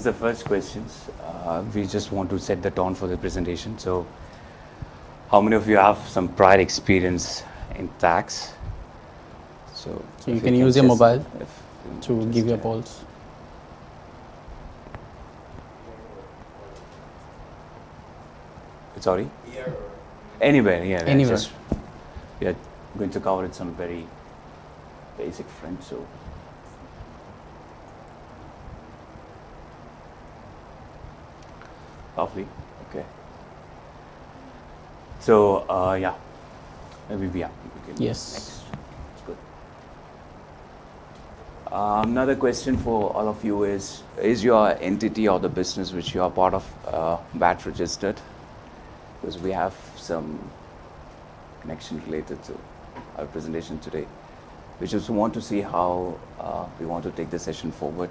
is the first questions. Uh, we just want to set the tone for the presentation. So, how many of you have some prior experience in tax? So, so you can use your mobile to give your polls. Sorry? Anywhere, yeah. Anywhere. Just, we are going to cover it some very basic French, so. Lovely, okay. So, uh, yeah, maybe, yeah. Yes. Next. It's good. Uh, another question for all of you is, is your entity or the business which you are part of uh, VAT registered? because we have some connection related to our presentation today. We just want to see how uh, we want to take the session forward.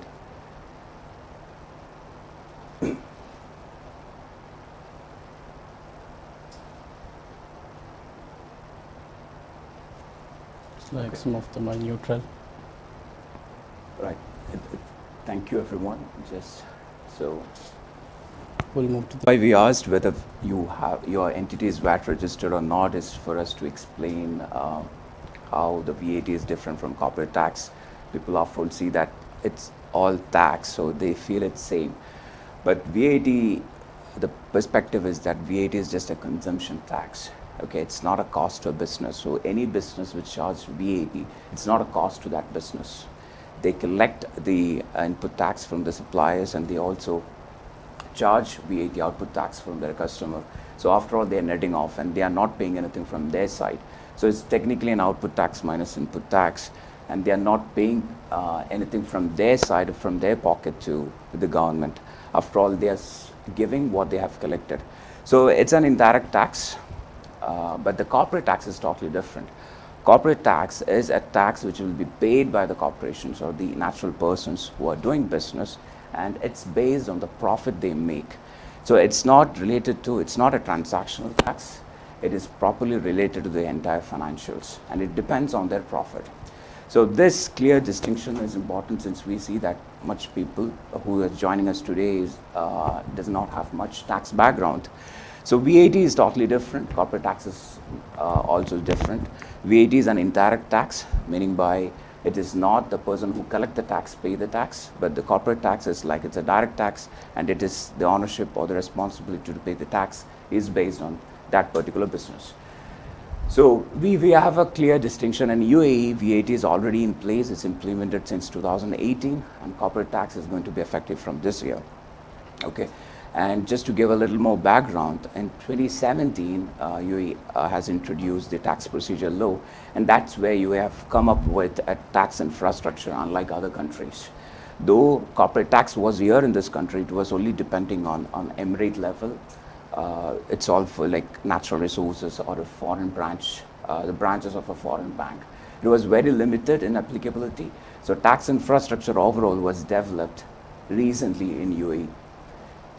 Like okay. some of them are neutral. Right. Thank you, everyone. Just so we'll move to why we asked whether you have your entity is VAT registered or not is for us to explain uh, how the VAT is different from corporate tax. People often see that it's all tax, so they feel it's same. But VAT, the perspective is that VAT is just a consumption tax. Okay, it's not a cost to a business. So any business which charges VAT, it's not a cost to that business. They collect the input tax from the suppliers and they also charge VAT output tax from their customer. So after all, they're netting off and they are not paying anything from their side. So it's technically an output tax minus input tax, and they are not paying uh, anything from their side, from their pocket to the government. After all, they are giving what they have collected. So it's an indirect tax, uh, but the corporate tax is totally different. Corporate tax is a tax which will be paid by the corporations or the natural persons who are doing business and it's based on the profit they make. So it's not related to, it's not a transactional tax. It is properly related to the entire financials and it depends on their profit. So this clear distinction is important since we see that much people who are joining us today is, uh, does not have much tax background. So VAT is totally different. Corporate tax is uh, also different. VAT is an indirect tax, meaning by it is not the person who collect the tax pay the tax, but the corporate tax is like it's a direct tax and it is the ownership or the responsibility to pay the tax is based on that particular business. So we, we have a clear distinction and UAE VAT is already in place. It's implemented since 2018 and corporate tax is going to be effective from this year. Okay. And just to give a little more background, in 2017, uh, UAE uh, has introduced the tax procedure law, and that's where you have come up with a tax infrastructure, unlike other countries. Though corporate tax was here in this country, it was only depending on, on emirate level. Uh, it's all for like natural resources or a foreign branch, uh, the branches of a foreign bank. It was very limited in applicability. So tax infrastructure overall was developed recently in UAE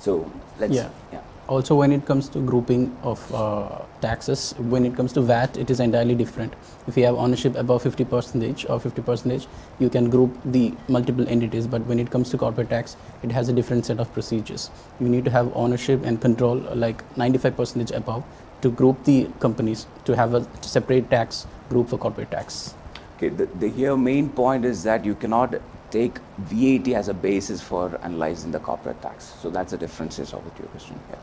so let's yeah. yeah. Also, when it comes to grouping of uh, taxes, when it comes to VAT, it is entirely different. If you have ownership above 50 percentage or 50 percentage, you can group the multiple entities. But when it comes to corporate tax, it has a different set of procedures. You need to have ownership and control like 95 percentage above to group the companies to have a separate tax group for corporate tax. Okay, the, the here main point is that you cannot take VAT as a basis for analyzing the corporate tax. So that's the differences of your question. Yeah.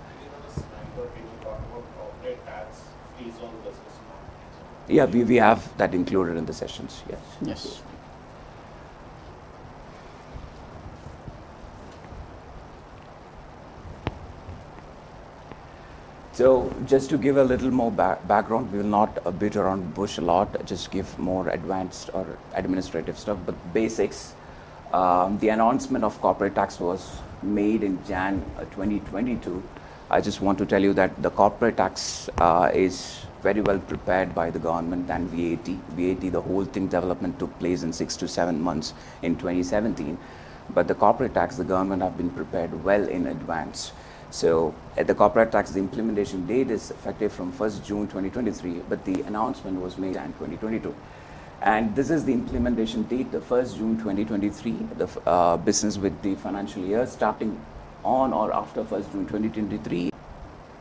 Yeah, we, we have that included in the sessions, yes. Yes. So just to give a little more ba background, we will not uh, beat around bush a lot, just give more advanced or administrative stuff, but basics um, the announcement of corporate tax was made in Jan uh, 2022. I just want to tell you that the corporate tax uh, is very well prepared by the government and VAT. VAT, the whole thing development took place in six to seven months in 2017. But the corporate tax, the government have been prepared well in advance. So at the corporate tax, the implementation date is effective from 1st June 2023, but the announcement was made in 2022. And this is the implementation date, the 1st June 2023, the uh, business with the financial year starting on or after 1st June 2023.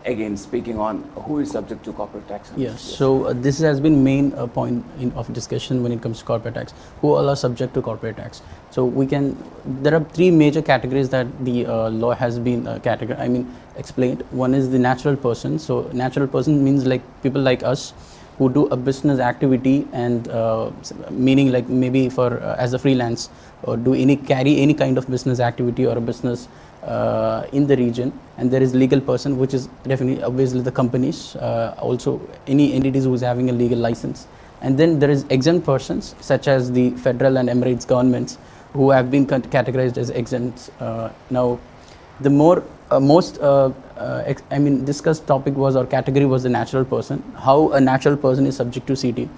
Again, speaking on who is subject to corporate tax. Yes, so uh, this has been main uh, point in, of discussion when it comes to corporate tax. Who all are subject to corporate tax? So we can, there are three major categories that the uh, law has been uh, categorized, I mean explained. One is the natural person. So natural person means like people like us who do a business activity and uh, meaning like maybe for uh, as a freelance or do any carry any kind of business activity or a business uh, in the region. And there is legal person which is definitely obviously the companies uh, also any entities who is having a legal license. And then there is exempt persons such as the federal and emirates governments who have been categorized as exempts. Uh, now the more uh, most uh, I mean discussed topic was or category was the natural person how a natural person is subject to CT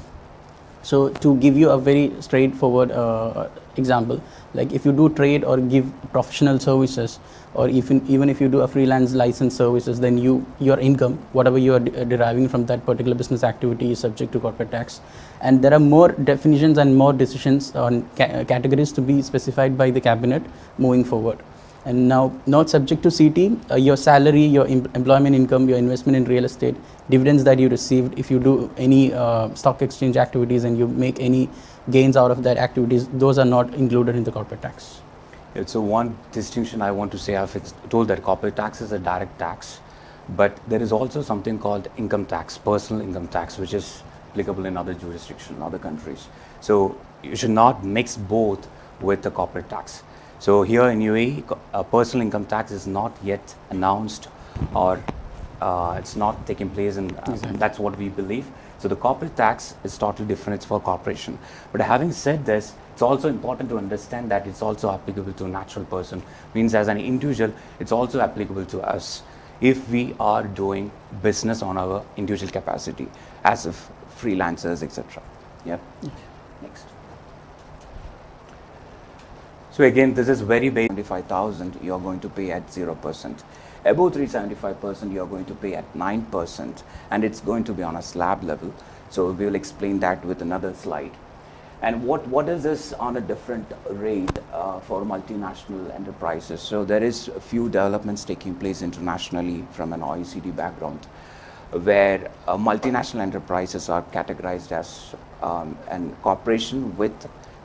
so to give you a very straightforward uh, example, like if you do trade or give professional services, or even even if you do a freelance license services, then you your income, whatever you are de deriving from that particular business activity, is subject to corporate tax. And there are more definitions and more decisions on ca categories to be specified by the cabinet moving forward and now not subject to CT, uh, your salary, your em employment income, your investment in real estate, dividends that you received, if you do any uh, stock exchange activities and you make any gains out of that activities, those are not included in the corporate tax. Yeah, so one distinction I want to say, I've told that corporate tax is a direct tax, but there is also something called income tax, personal income tax, which is applicable in other jurisdictions, other countries. So you should not mix both with the corporate tax. So here in UAE, a personal income tax is not yet announced or uh, it's not taking place and uh, exactly. that's what we believe. So the corporate tax is totally different, it's for corporation. But having said this, it's also important to understand that it's also applicable to a natural person. Means as an individual, it's also applicable to us if we are doing business on our individual capacity as of freelancers, etc. Yeah. Next. So again, this is very basic. 75,000 you are going to pay at 0%. Above 375%, you are going to pay at 9%, and it's going to be on a slab level. So we will explain that with another slide. And what, what is this on a different rate uh, for multinational enterprises? So there is a few developments taking place internationally from an OECD background where uh, multinational enterprises are categorized as um, an corporation with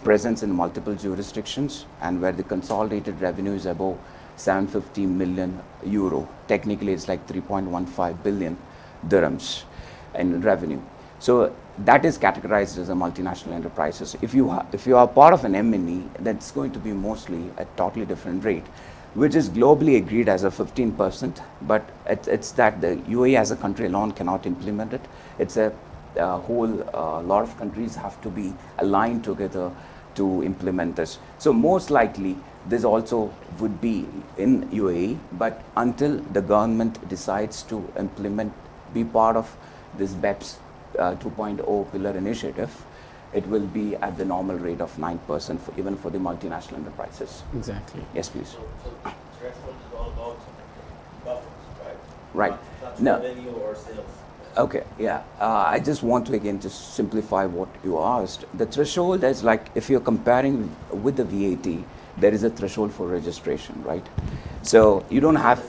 presence in multiple jurisdictions and where the consolidated revenue is above 750 million euro. Technically, it's like 3.15 billion dirhams in revenue. So that is categorized as a multinational enterprises. If you if you are part of an MNE, that's going to be mostly a totally different rate, which is globally agreed as a 15%. But it, it's that the UAE as a country alone cannot implement it. It's a, a whole uh, lot of countries have to be aligned together to implement this. So most likely this also would be in UAE, but until the government decides to implement, be part of this BEPS uh, 2.0 pillar initiative, it will be at the normal rate of 9% for, even for the multinational enterprises. Exactly. Yes, please. So, so threshold is all about buffers, right? Right. Not, not no. revenue or sales. Okay, yeah. Uh, I just want to again just simplify what you asked. The threshold is like if you're comparing with the VAT, there is a threshold for registration, right? So you don't have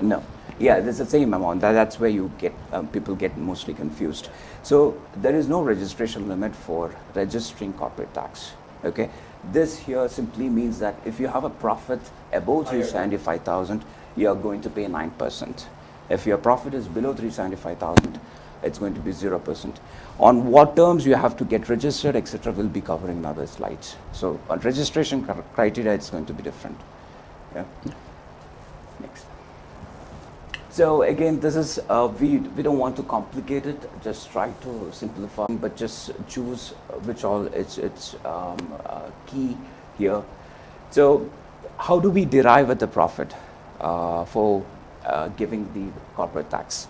no. Yeah, there's the same amount. That, that's where you get um, people get mostly confused. So there is no registration limit for registering corporate tax. Okay, this here simply means that if you have a profit above three seventy five thousand, you are going to pay nine percent. If your profit is below 375,000, it's going to be 0%. On what terms you have to get registered, etc., will be covering in other slides. So on registration criteria, it's going to be different. Yeah. Next. So again, this is, uh, we, we don't want to complicate it, just try to simplify, but just choose which all it's, it's um, uh, key here. So how do we derive at the profit uh, for uh, giving the corporate tax.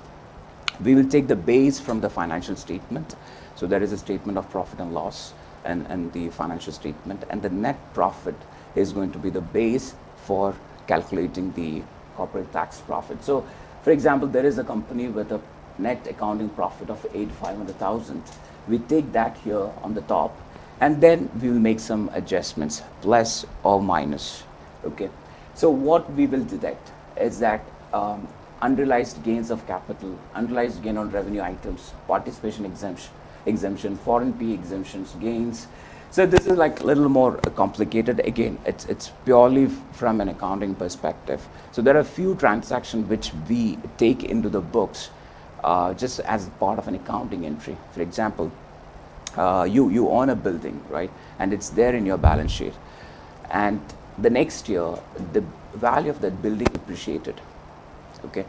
We will take the base from the financial statement. So there is a statement of profit and loss and, and the financial statement and the net profit is going to be the base for calculating the corporate tax profit. So for example, there is a company with a net accounting profit of eight five hundred thousand. We take that here on the top and then we will make some adjustments, plus or minus. Okay. So what we will detect is that um, unrealized gains of capital, unrealized gain on revenue items, participation exemption, exemption, foreign P exemptions, gains. So this is like a little more complicated. Again, it's it's purely from an accounting perspective. So there are a few transactions which we take into the books uh, just as part of an accounting entry. For example, uh, you you own a building, right, and it's there in your balance sheet, and the next year the value of that building appreciated okay?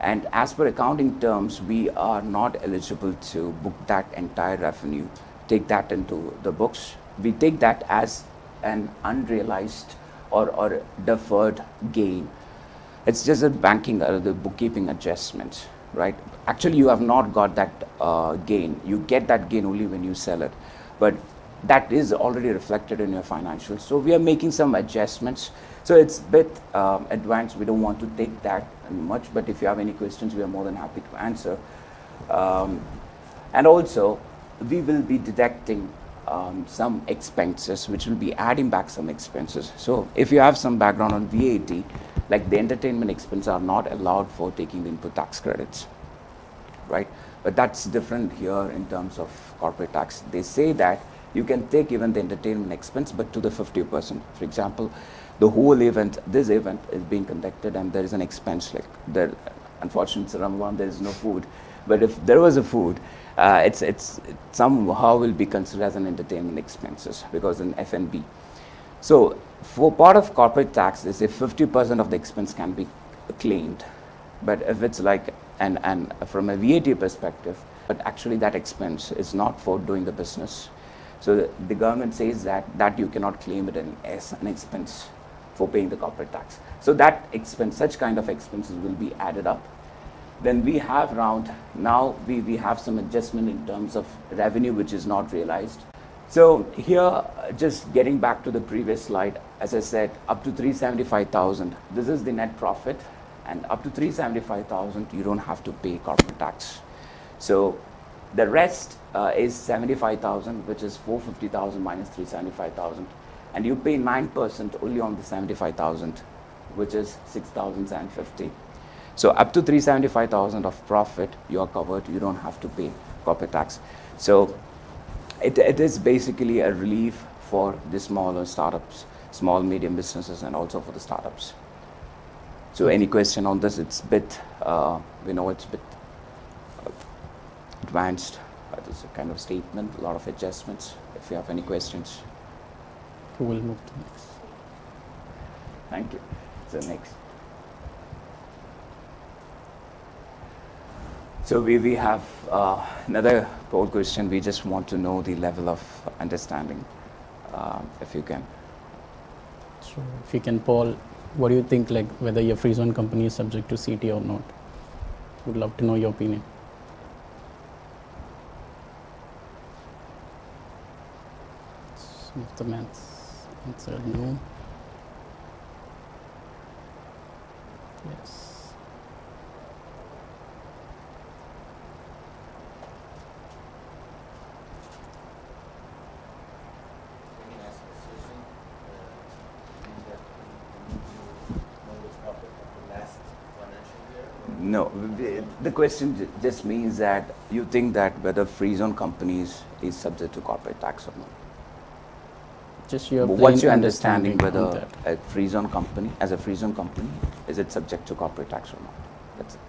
And as per accounting terms we are not eligible to book that entire revenue take that into the books. We take that as an unrealized or, or deferred gain. It's just a banking or the bookkeeping adjustment right? Actually you have not got that uh, gain. You get that gain only when you sell it. But that is already reflected in your financials so we are making some adjustments so it's a bit um, advanced. We don't want to take that much, but if you have any questions, we are more than happy to answer. Um, and also, we will be deducting um, some expenses, which will be adding back some expenses. So if you have some background on VAT, like the entertainment expenses are not allowed for taking the input tax credits, right? But that's different here in terms of corporate tax. They say that you can take even the entertainment expense, but to the 50%. For example, the whole event, this event is being conducted and there is an expense like there, unfortunately Ramadan, there is no food. But if there was a food, uh, it's, it's, it somehow will be considered as an entertainment expenses because in F&B. So for part of corporate tax, say 50% of the expense can be claimed. But if it's like, and, and from a VAT perspective, but actually that expense is not for doing the business. So the, government says that, that you cannot claim it as an expense for paying the corporate tax. So that expense, such kind of expenses will be added up. Then we have round, now we, we have some adjustment in terms of revenue which is not realized. So here, just getting back to the previous slide, as I said, up to 375,000, this is the net profit. And up to 375,000, you don't have to pay corporate tax. So the rest uh, is 75,000, which is 450,000 minus 375,000 and you pay 9% only on the 75,000, which is 6,050. So up to 375,000 of profit, you are covered. You don't have to pay corporate tax. So it, it is basically a relief for the smaller startups, small, medium businesses, and also for the startups. So any question on this? It's a bit, uh, we know it's a bit advanced. It's a kind of statement, a lot of adjustments. If you have any questions who will move to next. Thank you. So next. So we, we have uh, another poll question. We just want to know the level of understanding, uh, if you can. So if you can, Paul, what do you think, like whether your free zone company is subject to CT or not? Would love to know your opinion. Yes. No, the question just means that you think that whether free zone companies is subject to corporate tax or not. Just your But What's your understanding on whether that. a free zone company, as a free zone company, is it subject to corporate tax or not? That's it.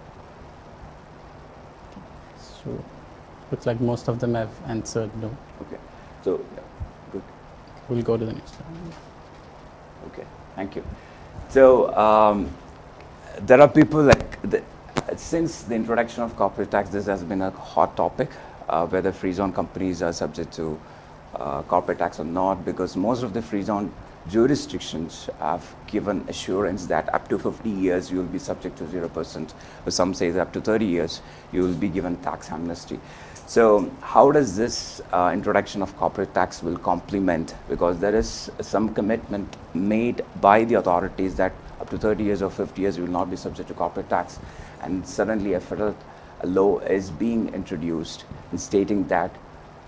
So looks like most of them have answered no. Okay. So, yeah, good. We'll go to the next one. Okay, thank you. So, um, there are people like, the, since the introduction of corporate tax, this has been a hot topic, uh, whether free zone companies are subject to uh, corporate tax or not, because most of the free zone jurisdictions have given assurance that up to 50 years you will be subject to 0%, or some say that up to 30 years you will be given tax amnesty. So how does this uh, introduction of corporate tax will complement? Because there is some commitment made by the authorities that up to 30 years or 50 years you will not be subject to corporate tax. And suddenly a federal law is being introduced stating that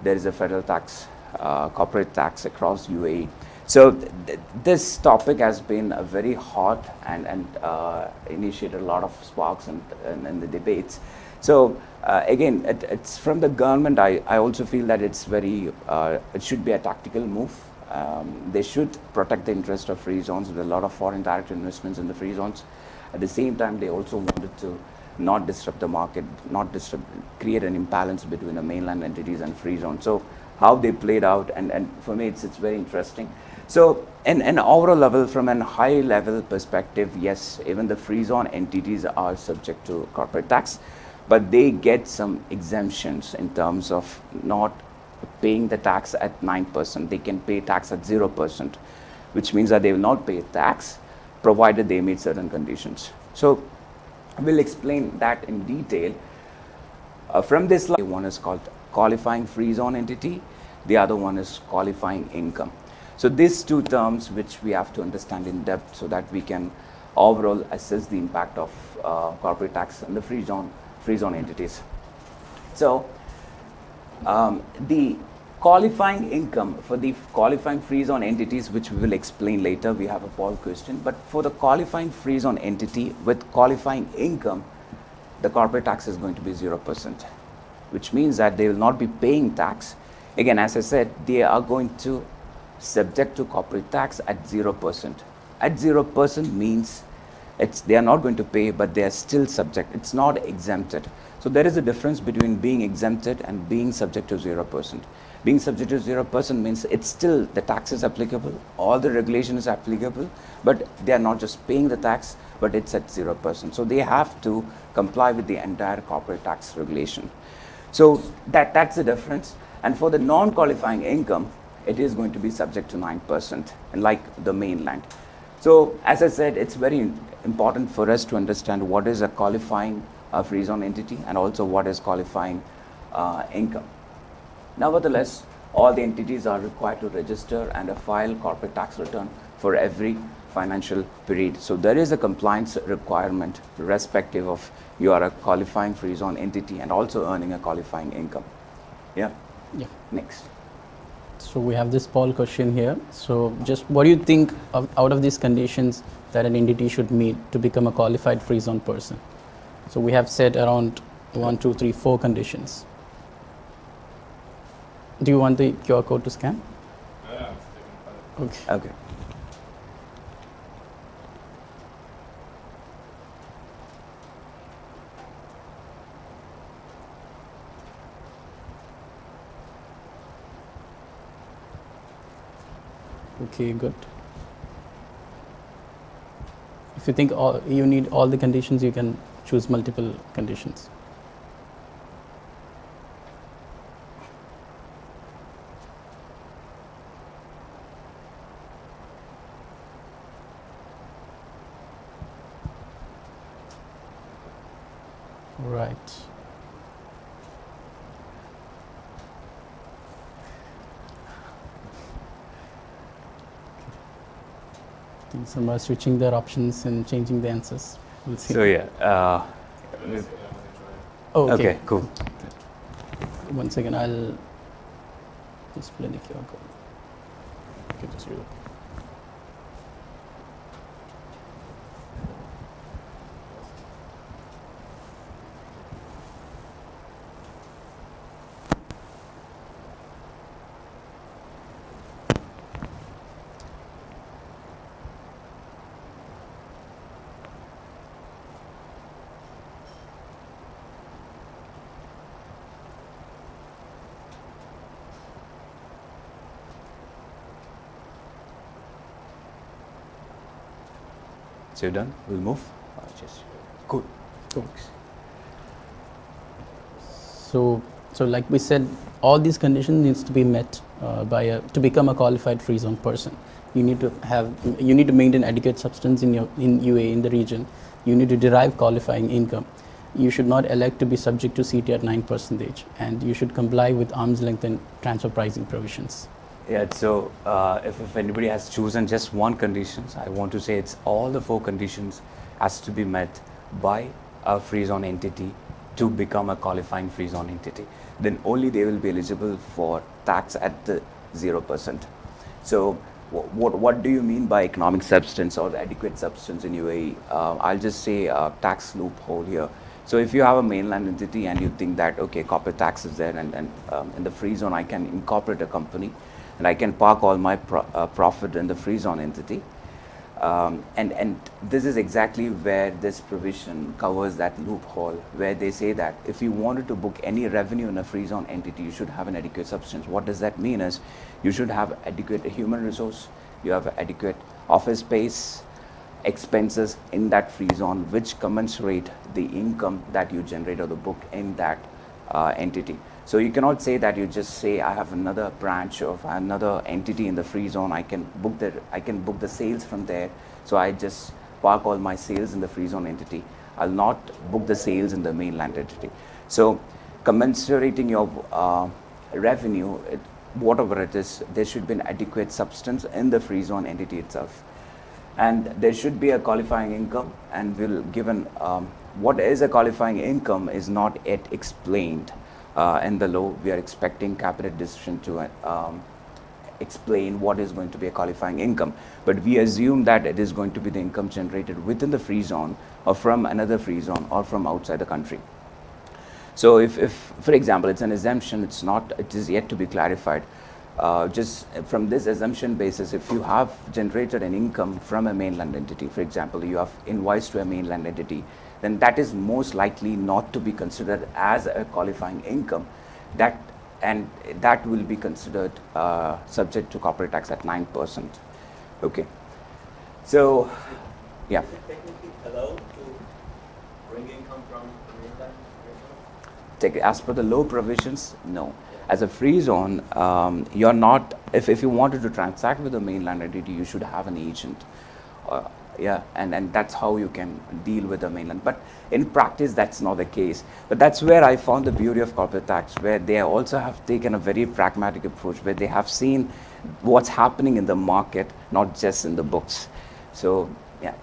there is a federal tax uh, corporate tax across UAE. So th- this topic has been a very hot and, and uh, initiated a lot of sparks in the debates. So uh, again, it, it's from the government. I, I also feel that it's very, uh, it should be a tactical move. Um, they should protect the interest of free zones. There's a lot of foreign direct investments in the free zones. At the same time, they also wanted to not disrupt the market, not disrupt, create an imbalance between the mainland entities and free zones. So how they played out, and, and for me, it's, it's very interesting. So, in an overall level, from an high level perspective, yes, even the free zone entities are subject to corporate tax, but they get some exemptions in terms of not paying the tax at 9%. They can pay tax at 0%, which means that they will not pay tax provided they meet certain conditions. So, we'll explain that in detail. Uh, from this slide, one is called qualifying free zone entity, the other one is qualifying income. So these two terms which we have to understand in depth so that we can overall assess the impact of uh, corporate tax on the free zone, free zone entities. So um, the qualifying income for the qualifying free zone entities, which we will explain later, we have a poll question, but for the qualifying free zone entity with qualifying income, the corporate tax is going to be 0%, which means that they will not be paying tax. Again, as I said, they are going to subject to corporate tax at 0%. At 0% means it's, they are not going to pay, but they are still subject. It's not exempted. So there is a difference between being exempted and being subject to 0%. Being subject to 0% means it's still the tax is applicable, all the regulation is applicable, but they are not just paying the tax, but it's at 0%. So they have to comply with the entire corporate tax regulation. So that, that's the difference. And for the non-qualifying income, it is going to be subject to 9%, and like the mainland. So as I said, it's very important for us to understand what is a qualifying uh, free zone entity and also what is qualifying uh, income. Nevertheless, all the entities are required to register and file corporate tax return for every financial period. So there is a compliance requirement irrespective of you are a qualifying free zone entity and also earning a qualifying income. Yeah. Yeah. Next. So we have this poll question here. So just what do you think of, out of these conditions that an entity should meet to become a qualified free zone person? So we have said around one, two, three, four conditions. Do you want the QR code to scan? Yeah, I'm taking part. Okay. Okay. Okay, good. If you think all, you need all the conditions, you can choose multiple conditions. Right. I think some are switching their options and changing the answers. We'll see. So yeah. Uh, Let's see, I'm gonna try. oh, okay. okay. Cool. One second, I'll display the QR code. Okay, just read it. So you're done. We'll move. Just cool. Cool. So, so like we said, all these conditions needs to be met uh, by a, to become a qualified free zone person. You need to have, you need to maintain adequate substance in your in UA in the region. You need to derive qualifying income. You should not elect to be subject to CT at nine percentage, and you should comply with arm's length and transfer pricing provisions. Yeah, so uh, if, if anybody has chosen just one conditions, I want to say it's all the four conditions has to be met by a free zone entity to become a qualifying free zone entity. Then only they will be eligible for tax at the 0%. So wh- what, what do you mean by economic substance or adequate substance in UAE? Uh, I'll just say tax loophole here. So if you have a mainland entity and you think that, okay, corporate tax is there and, and um, in the free zone I can incorporate a company and I can park all my pro- uh, profit in the free zone entity. Um, and, and this is exactly where this provision covers that loophole, where they say that if you wanted to book any revenue in a free zone entity, you should have an adequate substance. What does that mean is you should have adequate human resource, you have adequate office space, expenses in that free zone, which commensurate the income that you generate or the book in that uh, entity. So you cannot say that you just say I have another branch of another entity in the free zone. I can book the I can book the sales from there. So I just park all my sales in the free zone entity. I'll not book the sales in the mainland entity. So commensurating your uh, revenue, it, whatever it is, there should be an adequate substance in the free zone entity itself and there should be a qualifying income and we'll given um, what is a qualifying income is not yet explained uh, in the law we are expecting cabinet decision to um, explain what is going to be a qualifying income. But we assume that it is going to be the income generated within the free zone or from another free zone or from outside the country. So if, if for example it's an assumption it's not it is yet to be clarified uh, just from this assumption basis, if you have generated an income from a mainland entity, for example, you have invoiced to a mainland entity, then that is most likely not to be considered as a qualifying income. That and that will be considered uh, subject to corporate tax at nine percent. Okay. So, yeah. Is it technically allowed to bring income from the mainland? Take, as per the law provisions, no. As a free zone, um, you're not, if, if you wanted to transact with a mainland entity, you should have an agent. Uh, yeah, and, and that's how you can deal with the mainland. But in practice, that's not the case. But that's where I found the beauty of corporate tax, where they also have taken a very pragmatic approach, where they have seen what's happening in the market, not just in the books. So, yeah.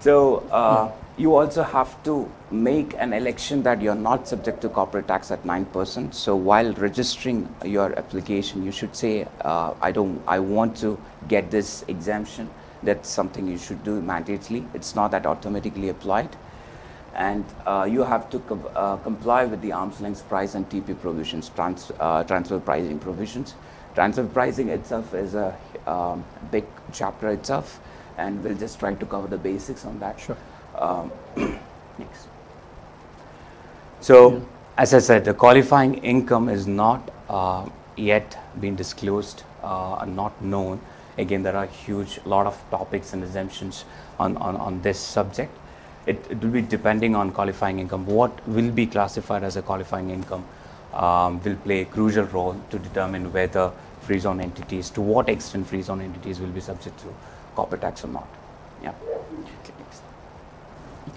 So uh, you also have to make an election that you're not subject to corporate tax at 9%. So while registering your application, you should say, uh, I don't, I want to get this exemption. That's something you should do mandatorily. It's not that automatically applied. And uh, you have to com- uh, comply with the arm's length price and TP provisions, trans- uh, transfer pricing provisions. Transfer pricing itself is a um, big chapter itself, and we'll just try to cover the basics on that. Sure. Um, next. So, Yeah. as I said, the qualifying income is not uh, yet been disclosed, uh, not known. Again, there are huge lot of topics and assumptions on, on, on this subject. It, it will be depending on qualifying income. What will be classified as a qualifying income um, will play a crucial role to determine whether free zone entities, to what extent free zone entities will be subject to corporate tax or not. Yeah. Okay.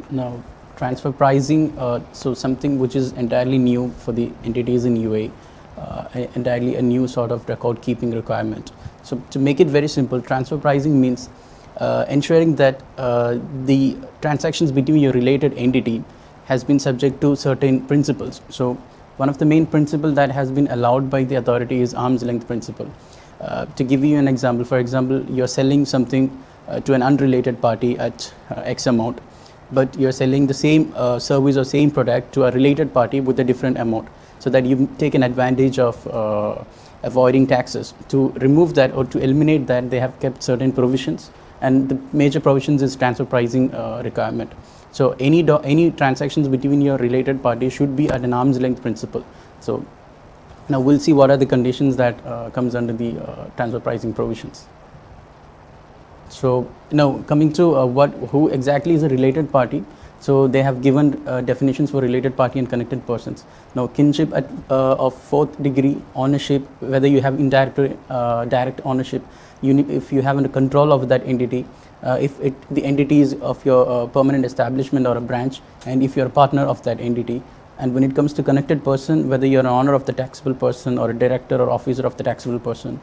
Now, transfer pricing, uh, so something which is entirely new for the entities in UAE, uh, entirely a new sort of record keeping requirement. So, to make it very simple, transfer pricing means uh, ensuring that uh, the transactions between your related entity has been subject to certain principles. So, one of the main principle that has been allowed by the authority is arm's length principle. Uh, to give you an example, for example, you're selling something uh, to an unrelated party at uh, X amount, but you're selling the same uh, service or same product to a related party with a different amount, so that you take an advantage of avoiding taxes. To remove that or to eliminate that, they have kept certain provisions, and the major provisions is transfer pricing uh, requirement. So any any transactions between your related parties should be at an arm's length principle. So now we'll see what are the conditions that uh, comes under the uh, transfer pricing provisions. So now coming to uh, what who exactly is a related party. So they have given uh, definitions for related party and connected persons. Now kinship at, uh, of fourth degree ownership, whether you have indirect uh, direct ownership, you if you have a control of that entity, uh, if it, the entity is of your uh, permanent establishment or a branch, and if you're a partner of that entity, and when it comes to connected person, whether you're an owner of the taxable person or a director or officer of the taxable person,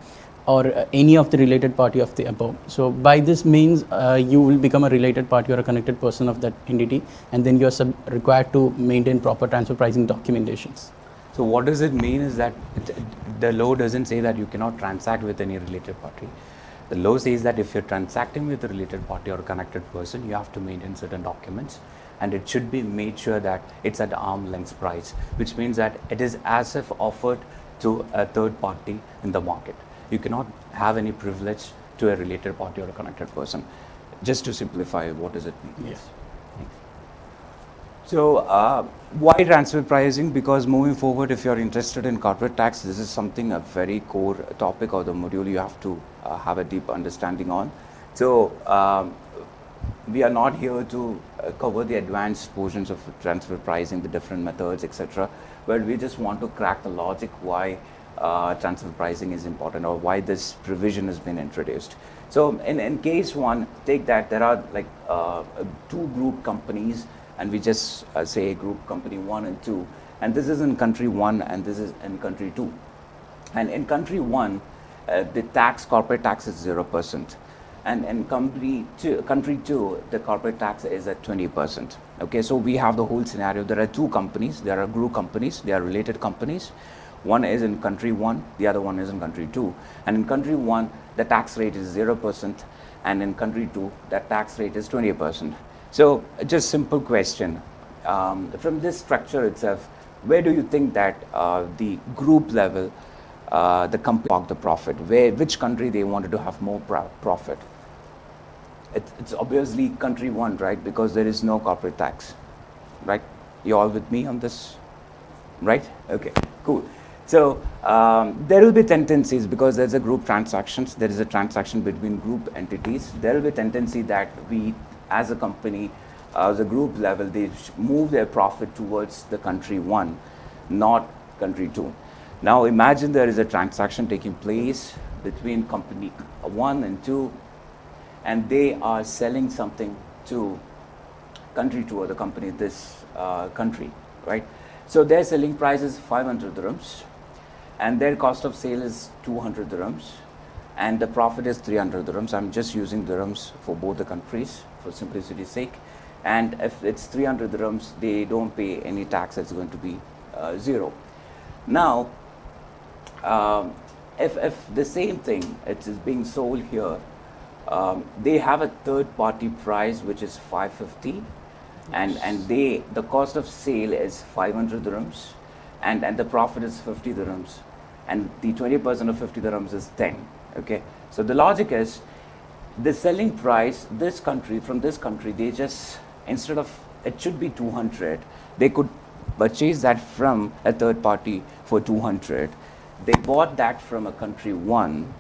or any of the related party of the above. So by this means, uh, you will become a related party or a connected person of that entity, and then you are required to maintain proper transfer pricing documentations. So what does it mean is that the law doesn't say that you cannot transact with any related party. The law says that if you're transacting with a related party or a connected person, you have to maintain certain documents and it should be made sure that it's at arm length price, which means that it is as if offered to a third party in the market. You cannot have any privilege to a related party or a connected person. Just to simplify, what does it mean? Yes. So, uh, why transfer pricing? Because moving forward, if you're interested in corporate tax, this is something a very core topic of the module you have to uh, have a deep understanding on. So, um, we are not here to uh, cover the advanced portions of transfer pricing, the different methods, etc. But we just want to crack the logic why uh, transfer pricing is important or why this provision has been introduced. So, in, in case one, take that there are like uh, two group companies and we just uh, say group company one and two, and this is in country one and this is in country two. And in country one, uh, the tax, corporate tax is 0%. And in country two, country two, the corporate tax is at 20%. Okay, so we have the whole scenario. There are two companies, there are group companies, they are related companies. One is in country one, the other one is in country two. And in country one, the tax rate is 0%, and in country two, the tax rate is 20%. So just simple question. Um, from this structure itself, where do you think that uh, the group level, uh, the company the profit? Where, which country they wanted to have more pro profit? It, it's obviously country one, right? Because there is no corporate tax, right? You all with me on this, right? Okay, cool. So um, there will be tendencies because there's a group transactions. There is a transaction between group entities. There will be tendency that we as a company, uh, as a group level, they move their profit towards the country one, not country two. Now imagine there is a transaction taking place between company one and two, and they are selling something to country two or the company this uh, country, right? So their selling price is 500 dirhams, and their cost of sale is 200 dirhams, and the profit is 300 dirhams. I'm just using dirhams for both the countries for simplicity's sake. And if it's 300 dirhams, they don't pay any tax. It's going to be uh, zero. Now, um, if, if the same thing it is being sold here, um, they have a third party price which is 550 and and they the cost of sale is 500 dirhams and and the profit is 50 dirhams. And the 20% of 50 dirhams is 10 okay? So the logic is the selling price this country from this country they just instead of it should be 200 they could purchase that from a third party for 200 they bought that from a country one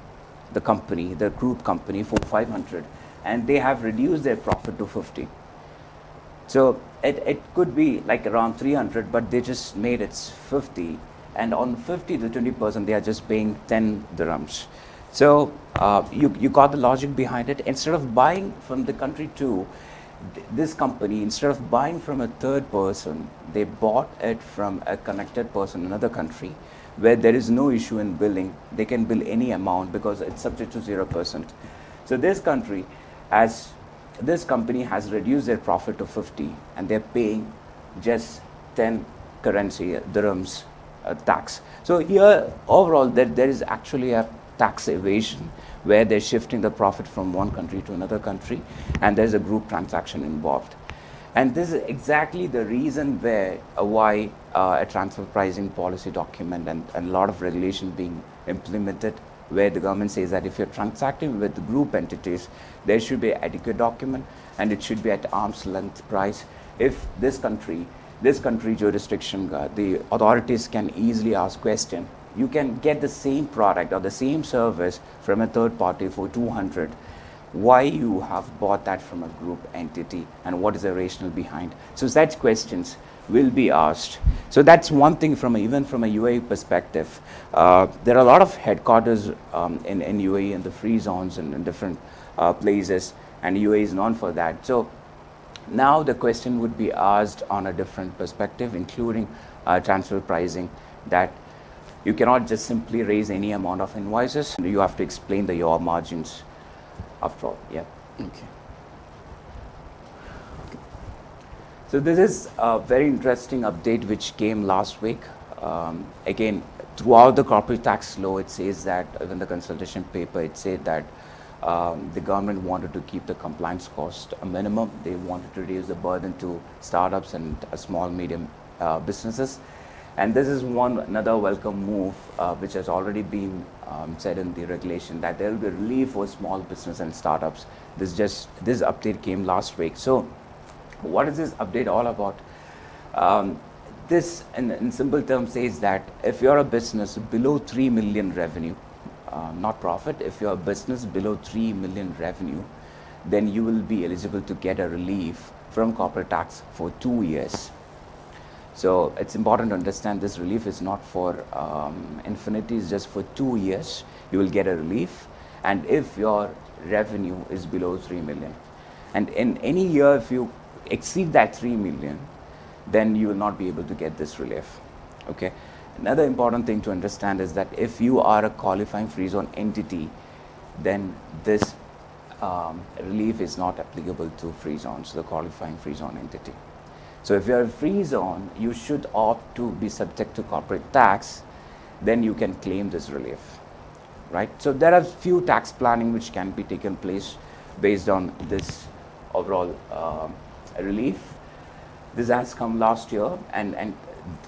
the company the group company for 500 and they have reduced their profit to 50 so it, it could be like around 300 but they just made it 50 and on 50 to 20 percent they are just paying 10 dirhams so uh, you, you got the logic behind it. Instead of buying from the country two, th this company, instead of buying from a third person, they bought it from a connected person in another country where there is no issue in billing. They can bill any amount because it's subject to 0%. So this country, as this company has reduced their profit to 50 and they're paying just 10 currency dirhams uh, tax. So here overall there, there is actually a tax evasion where they're shifting the profit from one country to another country and there's a group transaction involved. And this is exactly the reason where uh, why uh, a transfer pricing policy document and, and a lot of regulation being implemented where the government says that if you're transacting with group entities, there should be adequate document and it should be at arm's length price. If this country, this country jurisdiction, uh, the authorities can easily ask question, you can get the same product or the same service from a third party for 200 why you have bought that from a group entity and what is the rationale behind? So such questions will be asked so that's one thing from a, even from a UAE perspective uh, there are a lot of headquarters um, in, in UAE in the free zones and in different uh, places and UAE is known for that so now the question would be asked on a different perspective including uh, transfer pricing that you cannot just simply raise any amount of invoices. You have to explain the your margins after all. Yeah. Okay. So this is a very interesting update which came last week. um, again, throughout the corporate tax law, it says that, even the consultation paper, it said that um, the government wanted to keep the compliance cost a minimum. They wanted to reduce the burden to startups and uh, small, medium uh, businesses. And this is one another welcome move, uh, which has already been um, said in the regulation that there will be relief for small business and startups. This just this update came last week. So, what is this update all about? Um, this, in, in, simple terms, says that if you're a business below 3 million revenue, uh, not profit, if you're a business below 3 million revenue, then you will be eligible to get a relief from corporate tax for two years. So it's important to understand this relief is not for um, infinity, it's just for two years. You will get a relief. And if your revenue is below 3 million, and in any year, if you exceed that 3 million, then you will not be able to get this relief. Okay. Another important thing to understand is that if you are a qualifying free zone entity, then this um, relief is not applicable to free zones, the qualifying free zone entity. So if you're a free zone, you should opt to be subject to corporate tax, then you can claim this relief, right? So there are few tax planning which can be taken place based on this overall uh, relief. This has come last year and, and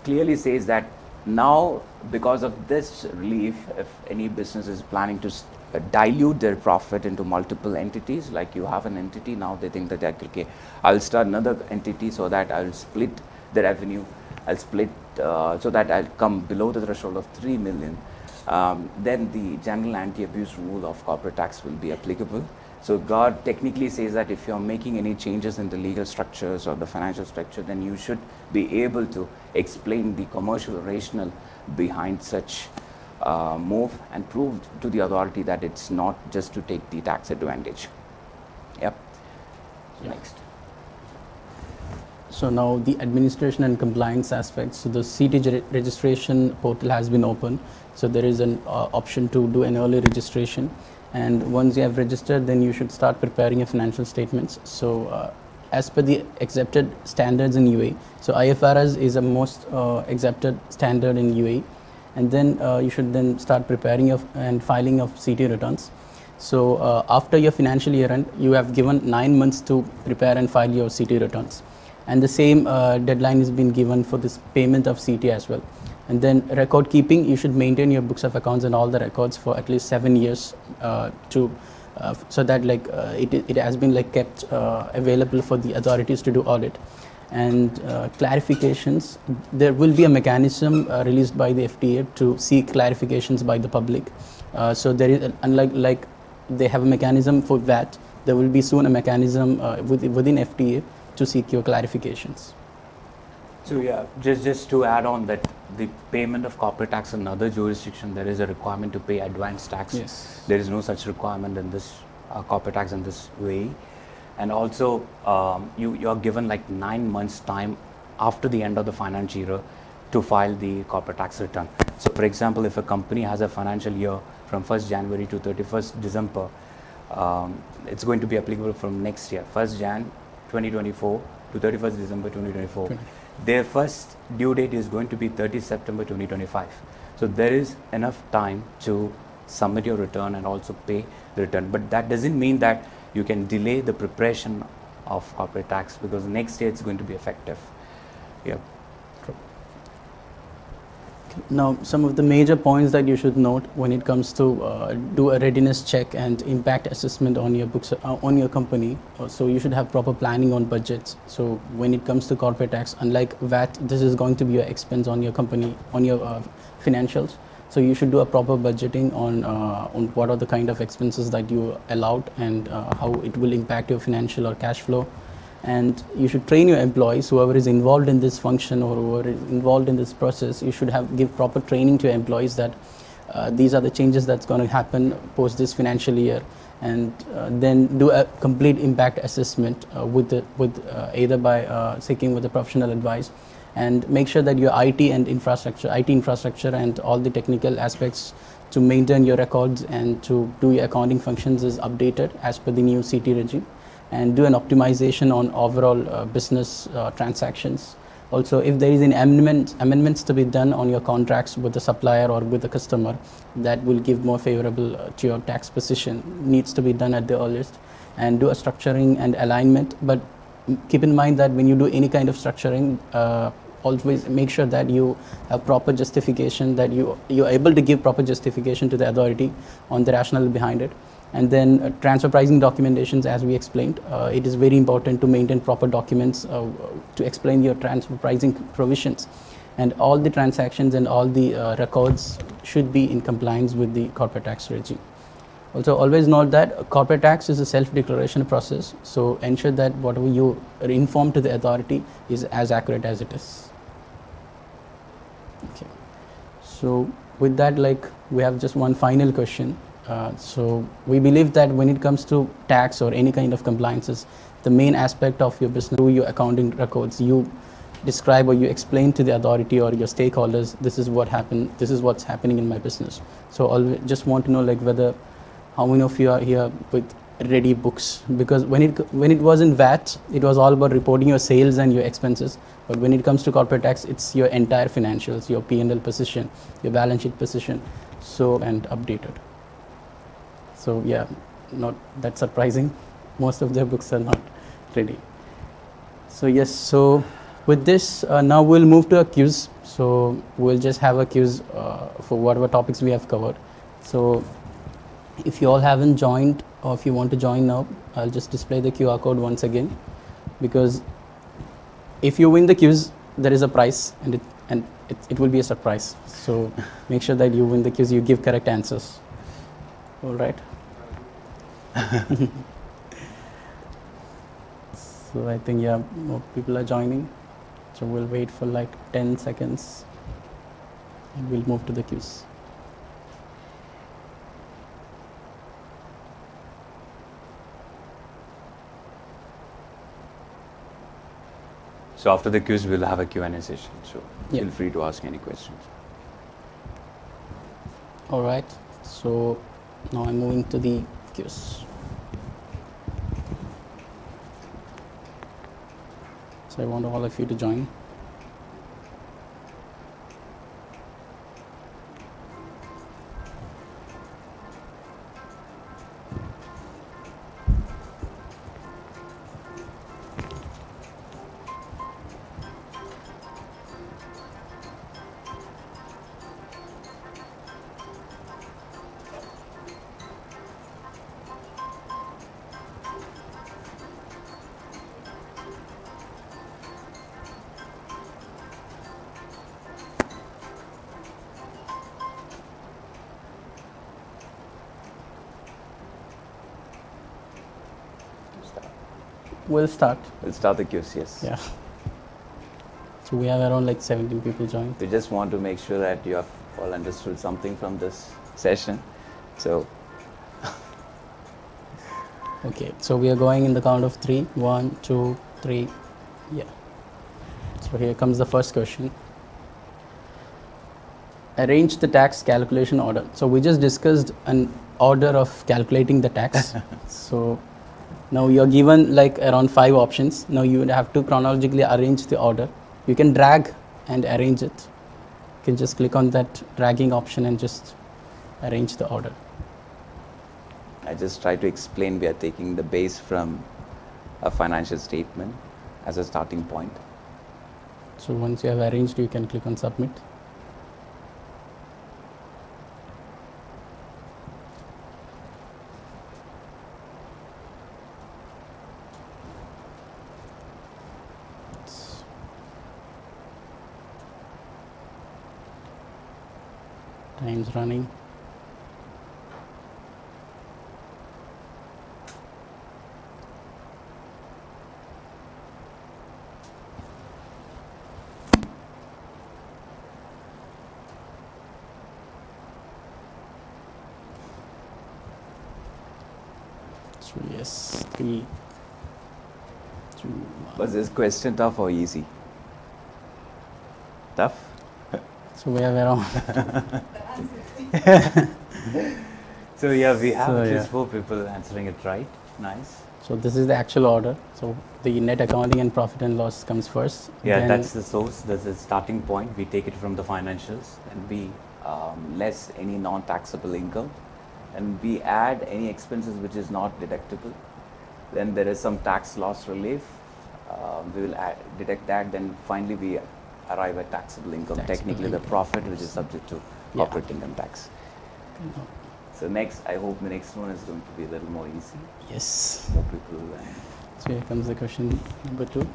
clearly says that now, because of this relief, if any business is planning to uh, dilute their profit into multiple entities, like you have an entity, now they think that, okay, I'll start another entity so that I'll split the revenue, I'll split uh, so that I'll come below the threshold of 3 million. Um, then the general anti-abuse rule of corporate tax will be applicable. So GAAR technically says that if you're making any changes in the legal structures or the financial structure, then you should be able to explain the commercial rationale behind such uh, move and prove to the authority that it's not just to take the tax advantage. Yep. Yeah. Next. So now the administration and compliance aspects. So the CT registration portal has been open. So there is an uh, option to do an early registration and once you have registered then you should start preparing your financial statements. So uh, as per the accepted standards in UAE so IFRS is a most uh, accepted standard in UAE and then uh, you should then start preparing of and filing of CT returns. So uh, after your financial year end you have given 9 months to prepare and file your CT returns. And the same uh, deadline has been given for this payment of CT as well and then record keeping, you should maintain your books of accounts and all the records for at least seven years uh, to uh, so that like uh, it, it has been like kept uh, available for the authorities to do audit. And uh, clarifications there will be a mechanism uh, released by the FTA to seek clarifications by the public. So there is unlike like they have a mechanism for that there will be soon a mechanism within FTA to seek your clarifications. So yeah, just just to add on that the payment of corporate tax in other jurisdiction, there is a requirement to pay advance tax. Yes. There is no such requirement in this uh, corporate tax in this way. And also, um, you, you are given like nine months time after the end of the financial year to file the corporate tax return. So for example, if a company has a financial year from 1st January to 31st December, um, it's going to be applicable from next year, 1st Jan 2024 to 31st December 2024. 20 their first due date is going to be 30 September 2025. So there is enough time to submit your return and also pay the return. But that doesn't mean that you can delay the preparation of corporate tax because next year it's going to be effective. Yeah. Now, some of the major points that you should note when it comes to uh, do a readiness check and impact assessment on your books uh, on your company. Uh, so you should have proper planning on budgets. So when it comes to corporate tax, unlike VAT, this is going to be your expense on your company on your uh, financials. So you should do a proper budgeting on uh, on what are the kind of expenses that you allowed and uh, how it will impact your financial or cash flow and you should train your employees whoever is involved in this function or whoever is involved in this process you should have give proper training to your employees that uh, these are the changes that's going to happen post this financial year. And uh, then do a complete impact assessment uh, with the, with uh, either by uh, seeking with the professional advice. And make sure that your IT and infrastructure IT infrastructure and all the technical aspects to maintain your records and to do your accounting functions is updated as per the new CT regime and do an optimization on overall uh, business uh, transactions Also, if there is any amendments, amendments to be done on your contracts with the supplier or with the customer, that will give more favorable uh, to your tax position, needs to be done at the earliest. And do a structuring and alignment, but keep in mind that when you do any kind of structuring, uh, always make sure that you have proper justification, that you you're able to give proper justification to the authority on the rationale behind it. And then uh, transfer pricing documentations, as we explained, uh, it is very important to maintain proper documents uh, to explain your transfer pricing provisions. And all the transactions and all the uh, records should be in compliance with the corporate tax regime. Also, always note that corporate tax is a self-declaration process, so ensure that whatever you inform to the authority is as accurate as it is. Okay. So with that, like we have just one final question. Uh, so we believe that when it comes to tax or any kind of compliances, the main aspect of your business, through your accounting records, you describe or you explain to the authority or your stakeholders, this is what happened, this is what's happening in my business. So always just want to know like whether how many of you are here with ready books? Because when it when it was in VAT it was all about reporting your sales and your expenses. But when it comes to corporate tax it's your entire financials your P&L position your balance sheet position so and updated so yeah not that surprising. Most of their books are not ready. So yes so with this uh, now we'll move to a quiz. So we'll just have a quiz uh, for whatever topics we have covered. So if you all haven't joined or if you want to join now i'll just display the qr code once again. Because if you win the quiz there is a prize and it and it, it will be a surprise. So make sure that you win the quiz you give correct answers. All right so i think yeah more people are joining so we'll wait for like 10 seconds and we'll move to the quiz So after the quiz, we'll have a Q&A session. So Yeah. feel free to ask any questions. All right. So now I'm moving to the quiz. So I want all of you to join. We'll start. We'll start the quiz, yes. Yeah. So we have around like 17 people joined. We just want to make sure that you have all understood something from this session. So Okay. So we are going in the count of three. One, two, three. Yeah. So here comes the first question. Arrange the tax calculation order. So we just discussed an order of calculating the tax. so now you're given like around five options. Now you would have to chronologically arrange the order. You can drag and arrange it. You can just click on that dragging option and just arrange the order. I just try to explain we are taking the base from a financial statement as a starting point. So once you have arranged, you can click on submit. Time's running. So yes, three, two. Was this question tough or easy? Tough? So we have around So yeah, we have So, at yeah. least four people answering it right. Nice. So this is the actual order. So the net accounting and profit and loss comes first. Yeah, then- that's the source. That's the starting point. We take it from the financials and we um, less any non-taxable income, and we add any expenses which is not deductible. Then there is some tax loss relief. Um, we will add, deduct that. Then finally we arrive at taxable income. Taxable Technically, the profit which is subject to Yeah. corporate income tax. So next, I hope the next one is going to be a little more easy. Yes. More people. So here comes the question number two.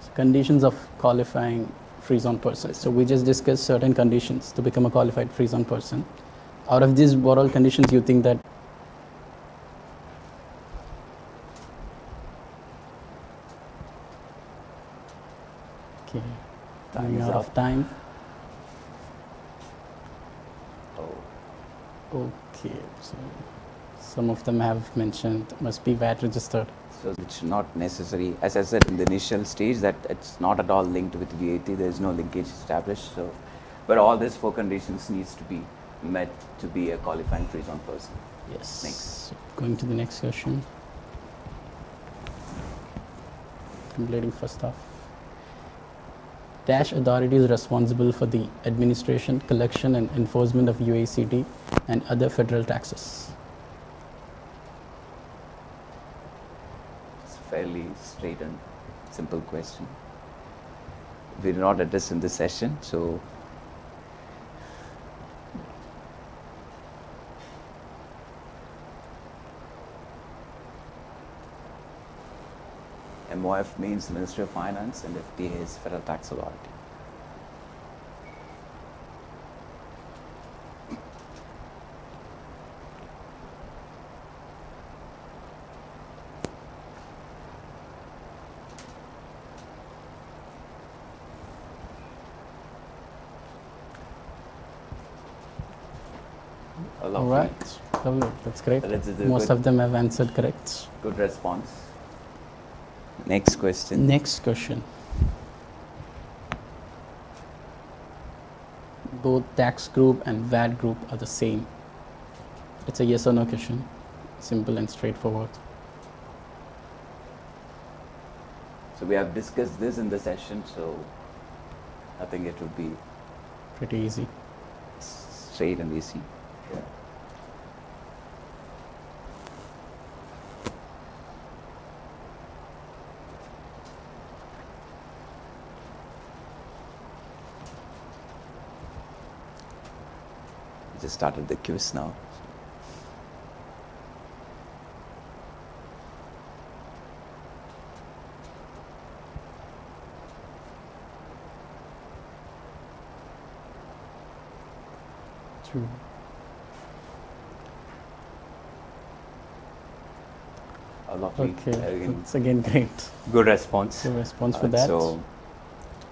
So conditions of qualifying free zone person. So we just discussed certain conditions to become a qualified free zone person. Out of these, what all conditions you think that Okay. Time Running is out of up. time. oh, Okay. So some of them have mentioned must be VAT registered. So it's not necessary, as I said in the initial stage, that it's not at all linked with VAT. There is no linkage established. So, but all these four conditions needs to be met to be a qualifying free zone person. Yes. Next. So going to the next question. Completing first half. Dash authority is responsible for the administration, collection, and enforcement of UACT and other federal taxes. It's a fairly straight and simple question. We did not address in this session, so MOF means Ministry of Finance and FTA is Federal Tax Authority. All right, lovely- That's great. Most good- of them have answered correct. Good response. Next question. Next question. Both tax group and VAT group are the same. It's a yes or no question. Simple and straightforward. So we have discussed this in the session, so I think it would be Pretty easy. straight and easy. We Just started the quiz now. True. A lovely, Okay. again, It's again great. good response. Good response for Uh, that. So,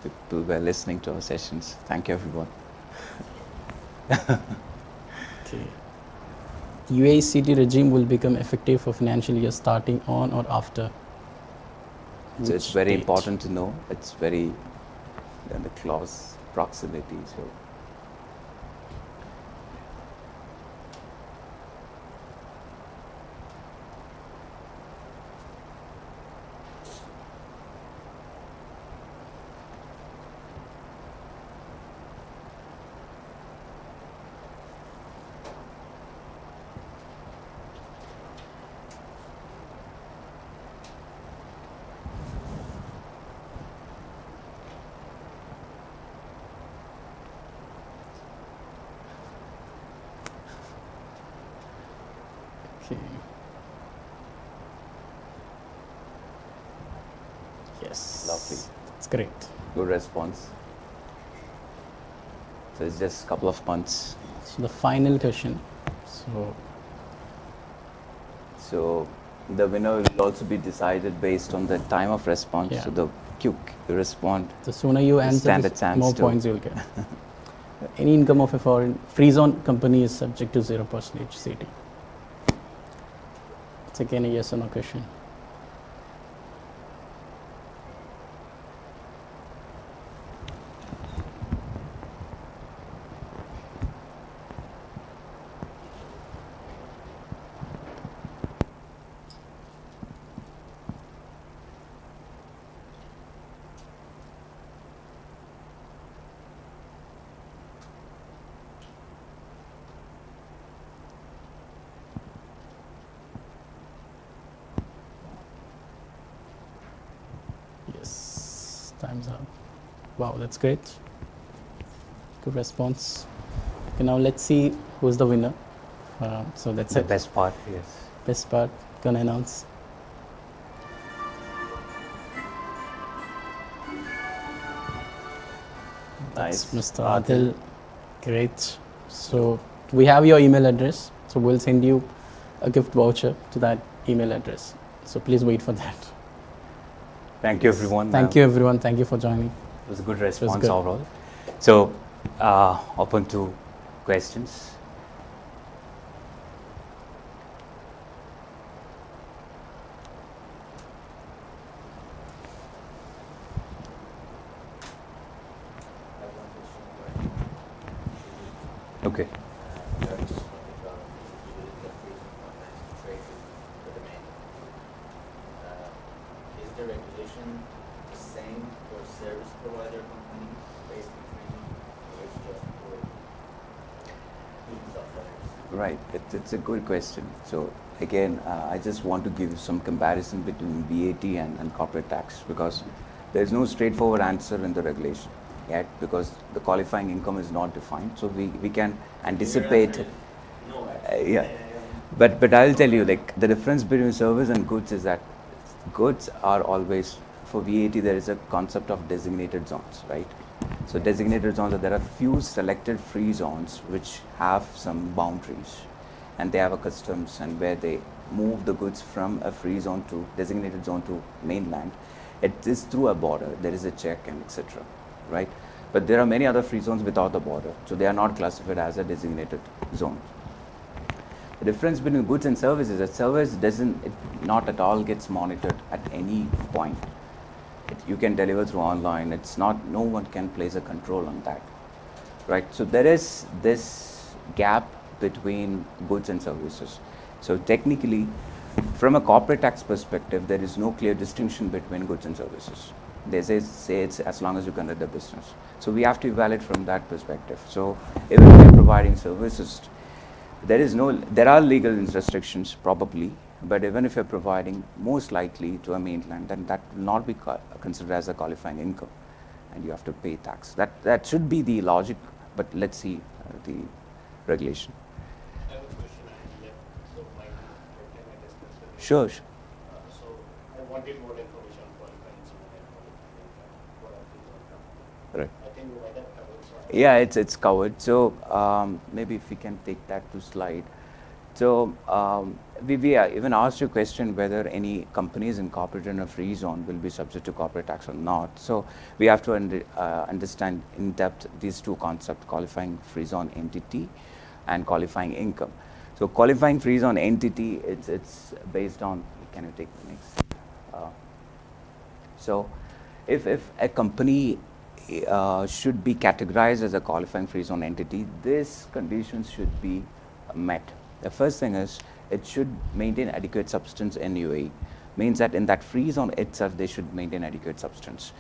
people were listening to our sessions. Thank you, everyone. Okay. UACT regime will become effective for financial year starting on or after. So it's very date? important to know. It's very, and the clause proximity. So Okay. Yes. Lovely. That's great. Good response. So it's just a couple of months. So the final question. So So the winner will also be decided based on the time of response. Yeah. So the quick you respond. the sooner you answer, the chance more to- points you'll get. Any income of a foreign free zone company is subject to zero percentage CT. It's again a yes or no question. Time's up. Wow, that's great. Good response. Okay, now let's see who's the winner. Uh, so that's The it. best part, yes. Best part. Gonna announce. Nice. That's Mr. Adil. Great. So we have your email address. So we'll send you a gift voucher to that email address. So please wait for that. Thank you, everyone. Thank you, everyone. Thank you for joining. It was a good response good. overall. So, uh, open to questions. I have one question regarding Okay. uh, regarding the topic of using the free zone contracts to trade for the main. Uh, Is the regulation the same for service provider companies based in free zone, or it's just for using suppliers? Right, it's, a good question. So again, uh, I just want to give some comparison between VAT and, and corporate tax because there's no straightforward answer in the regulation yet because the qualifying income is not defined. So we, we can anticipate. Is No, Uh, yeah. But but I'll tell you, like the difference between service and goods is that goods are always for VAT there is a concept of designated zones, right? So designated zones are there are few selected free zones which have some boundaries, and they have a customs and where they move the goods from a free zone to designated zone to mainland. It is through a border. There is a check and etc. Right? But there are many other free zones without the border, so they are not classified as a designated zone. The difference between goods and services a service doesn't, it not at all gets monitored at any point. It, you can deliver through online. It's not, no one can place a control on that, right? So there is this gap between goods and services. So technically, from a corporate tax perspective, there is no clear distinction between goods and services. They say, say it's as long as you conduct the business. So we have to evaluate from that perspective. So even if you're providing services, there is no there are legal restrictions probably but even if you're providing most likely to a mainland then that will not be considered as a qualifying income and you have to pay tax that that should be the logic but let's see uh, the regulation I have a question I left, so my, can I discuss with you? Sure, sure. Uh, So I wanted more information on qualifying zone and qualifying income for a free zone company. right. I think we might have covered yeah it's it's covered. So um, maybe if we can take that to slide. So um, we, we even asked you a question whether any companies incorporated in a free zone will be subject to corporate tax or not. So we have to under, uh, understand in depth these two concepts qualifying free zone entity and qualifying income so qualifying free zone entity it's it's based on can you take the next uh, so, if, if a company uh, should be categorized as a qualifying free zone entity, these conditions should be met. The first thing is it should maintain adequate substance in UAE. Means that in that free zone itself, they should maintain adequate substance.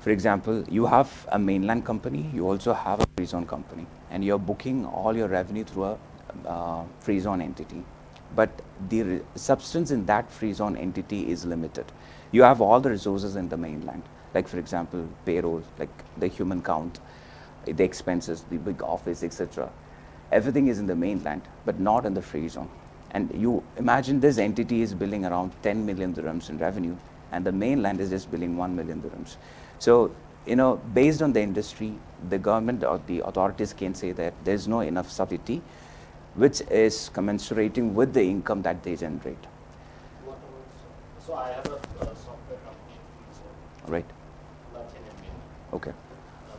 For example, you have a mainland company, you also have a free zone company, and you're booking all your revenue through a uh, free zone entity. But the substance in that free zone entity is limited. You have all the resources in the mainland, like for example, payroll, like the human count, the expenses, the big office, etc. Everything is in the mainland, but not in the free zone. And you imagine this entity is billing around 10 million dirhams in revenue, and the mainland is just billing 1 million dirhams. So, you know, based on the industry, the government or the authorities can say that there's no enough subsidy, which is commensurating with the income that they generate, so- so I have a uh, software company zone, right? that's in India. Okay. Uh,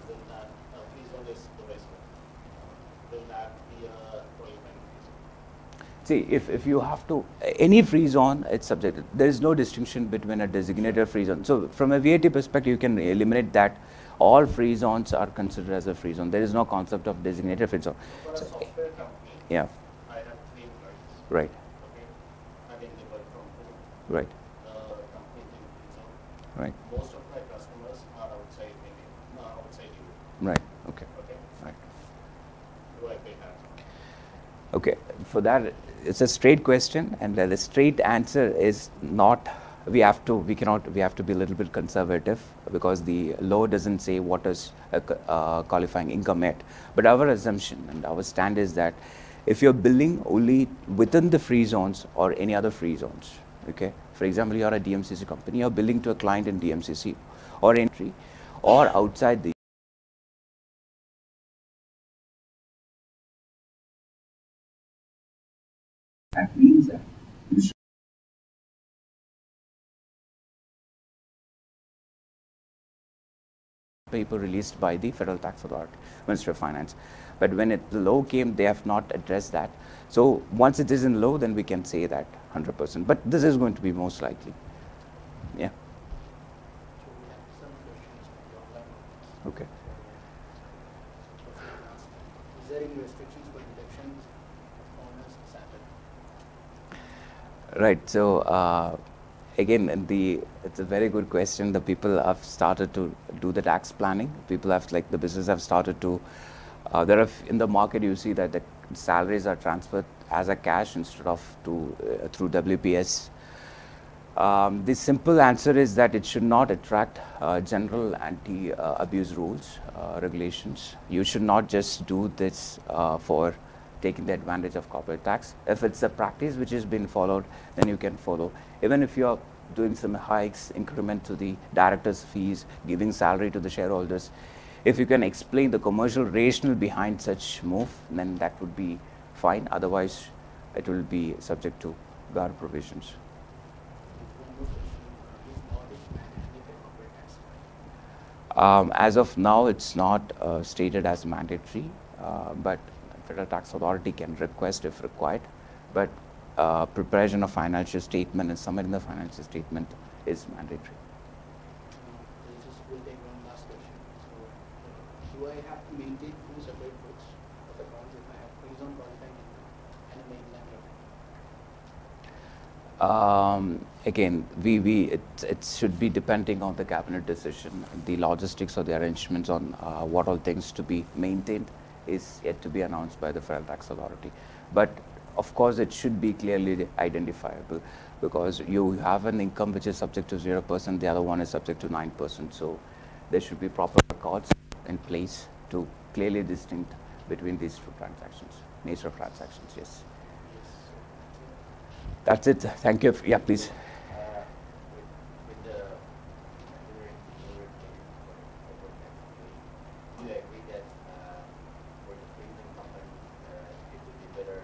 Will that, uh, free zone is the. Will that be a qualifying free zone? See, if, if you have to, any free zone, it's subjected. There is no distinction between a designated free zone. So, from a VAT perspective, you can eliminate that. All free zones are considered as a free zone. There is no concept of designated free zone. So, yeah, I have three employees, right, okay? I think they work from home, right, the company in right, Most of my customers are outside India, uh, outside Europe, right, okay, okay? right. Do I pay tax? Okay, for that, it's a straight question, and the straight answer is not. We have to, we cannot, we have to be a little bit conservative. because the law doesn't say what is a uh, qualifying income yet. But our assumption and our stand is that if you're billing only within the free zones or any other free zones, okay, for example, you're a DMCC company, you're billing to a client in DMCC or entry or outside the that means that you should paper released by the Federal Tax Authority, Ministry of Finance. But when it, the law came, they have not addressed that. So once it is in law, then we can say that 100%. But this is going to be most likely. Yeah. Okay. Is there any restrictions for? Right. So uh, again, the it's a very good question. The people have started to do the tax planning. People have like the business have started to. Uh, there are in the market you see that the salaries are transferred as a cash instead of to uh, through WPS. Um, the simple answer is that it should not attract uh, general anti-abuse rules, uh, regulations. You should not just do this uh, for taking the advantage of corporate tax. If it's a practice which has been followed, then you can follow. Even if you're doing some hikes, increment to the directors' fees, giving salary to the shareholders, if you can explain the commercial rationale behind such move, then that would be fine. Otherwise, it will be subject to GAAR provisions. Um, as of now, it's not uh, stated as mandatory, uh, but Federal Tax Authority can request if required. But uh, preparation of financial statement and submitting the financial statement is mandatory. Uh, This is, we'll take one last question. So, uh, do I have to maintain two separate books of accounts if I have free-zone qualifying income and a? Um, again, we, we it, it should be depending on the cabinet decision. The logistics or the arrangements on uh, what all things to be maintained is yet to be announced by the Federal Tax Authority. But of course, it should be clearly identifiable because you have an income which is subject to 0%, the other one is subject to 9%. So there should be proper records in place to clearly distinct between these two transactions, nature of transactions, yes. That's it. Thank you. Yeah, please. Uh, with, with the mandatory delivery for corporate tax, do you agree that, uh, for the free zone company, uh, it would be better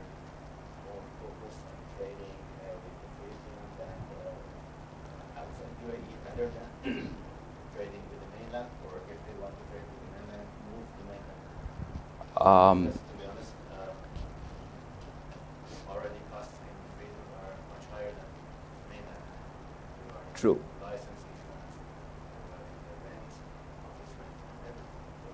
more focused on trading, uh, with the free zone than, uh, outside UAE rather than trading with the mainland, or if they want to trade with the mainland, move to mainland? Um, Because to be honest, uh, already costs in free zone are much higher than mainland. regarding True. License issuance, regarding the rents, office rent, and everything. So,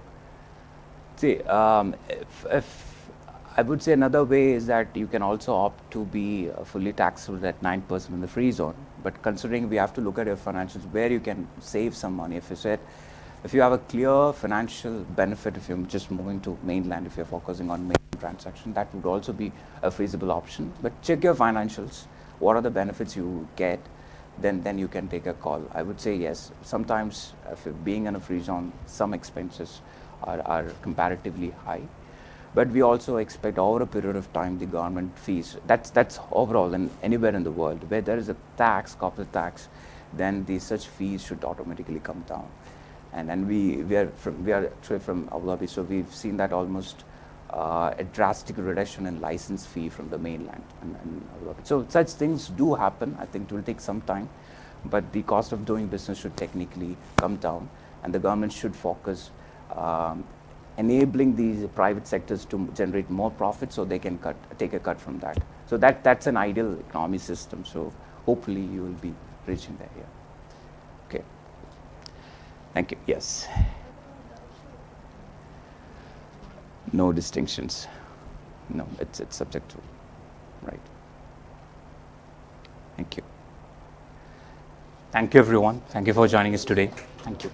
See, um, if, if I would say another way is that you can also opt to be uh, fully taxable at 9% in the free zone. But considering we have to look at your financials where you can save some money. If you said, if you have a clear financial benefit, if you're just moving to mainland, if you're focusing on main transaction, that would also be a feasible option. But check your financials. What are the benefits you get? Then, then you can take a call. I would say yes. Sometimes, if you're being in a free zone, some expenses are, are comparatively high. But we also expect over a period of time the government fees. That's that's overall in anywhere in the world where there is a tax, corporate tax, then the such fees should automatically come down. And and we we are from we are actually from Abu Dhabi, so we've seen that almost uh, a drastic reduction in license fee from the mainland. And, and so such things do happen. I think it will take some time, but the cost of doing business should technically come down, and the government should focus. Um, enabling these private sectors to generate more profit so they can cut, take a cut from that. So that, that's an ideal economy system. So hopefully you will be reaching there. Yeah. Okay. Thank you. Yes. No distinctions. No, it's, it's subject to, right. Thank you. Thank you, everyone. Thank you for joining us today. Thank you.